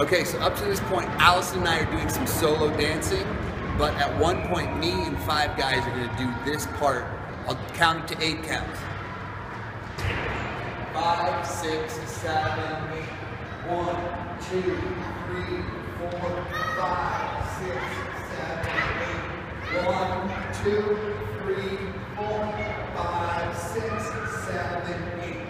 Okay, so up to this point, Allison and I are doing some solo dancing, but at one point, me and five guys are gonna do this part. I'll count it to eight counts. Five, six, seven, eight. One, two, three, four, five, six, seven, eight. One, two, three, four, five, six, seven, eight.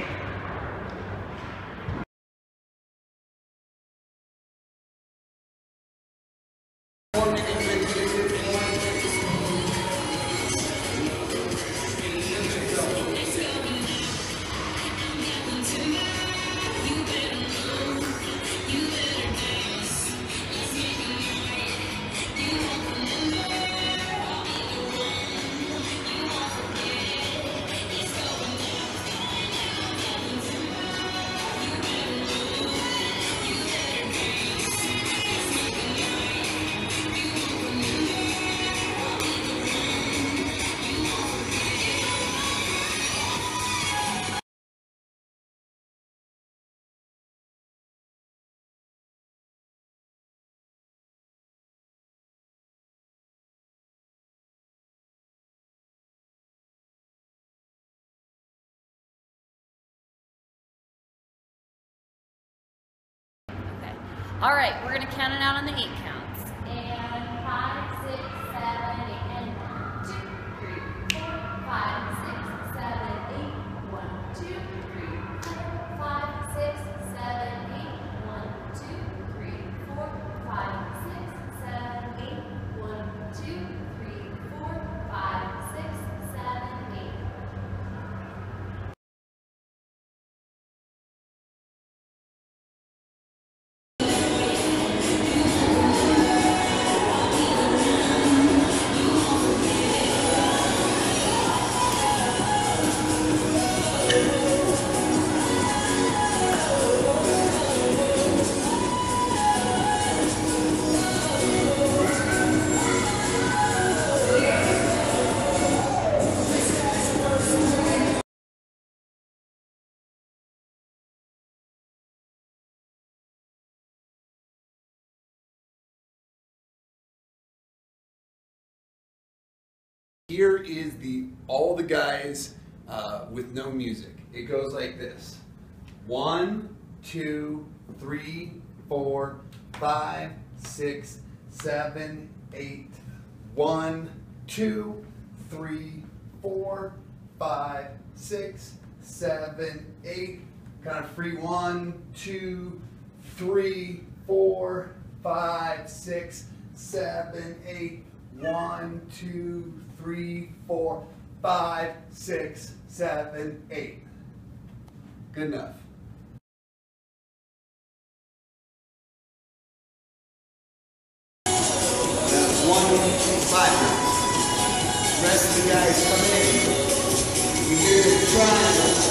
All right, we're gonna count it out on the eight counts. Here is the all the guys uh, with no music. It goes like this: one, two, three, four, five, six, seven, eight. One, two, three, four, five, six, seven, eight. Kind of free. One, two, three, four, five, six, seven, eight. One, two, three, four, five, six, seven, eight. Good enough. One, five. Rest of the guys come in. We hear the triangle.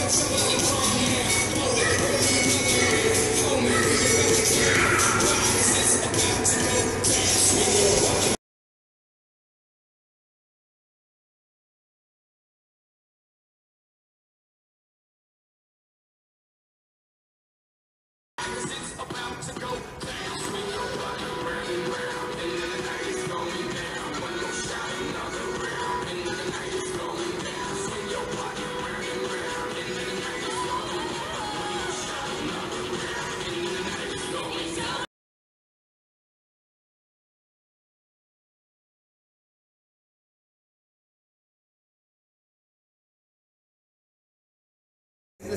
about to go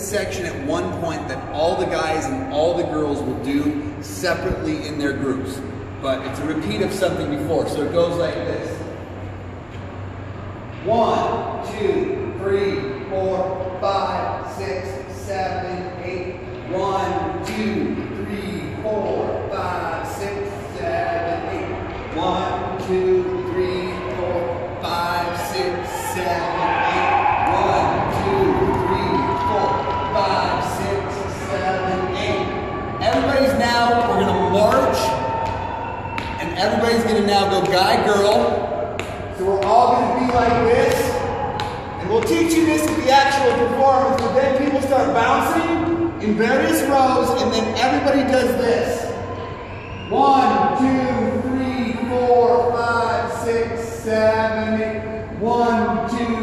section at one point that all the guys and all the girls will do separately in their groups. But it's a repeat of something before. So it goes like this. One, two, three, four, five, six, seven, eight. One, two, three, four, five, six, seven, eight. One, two, three, four, five, six, seven, eight. One, two, three, four, five, six, seven, eight. Everybody's now, we're gonna march, and everybody's gonna now go guy, girl. So we're all gonna be like this. And we'll teach you this at the actual performance, but then people start bouncing in various rows, and then everybody does this. One, two, three, four, five, six, seven, eight. One, two,